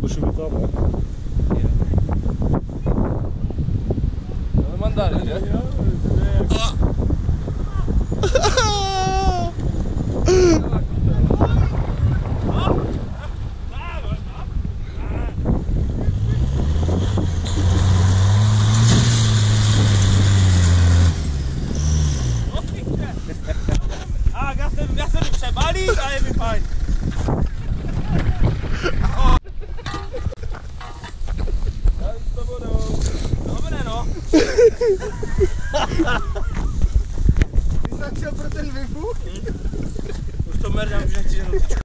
Duszymy tam, já se jdu přebalit a je mi fajn. No. Ty jsi chtěl pro ten vyfuch? Už to merdám, už nechci ženu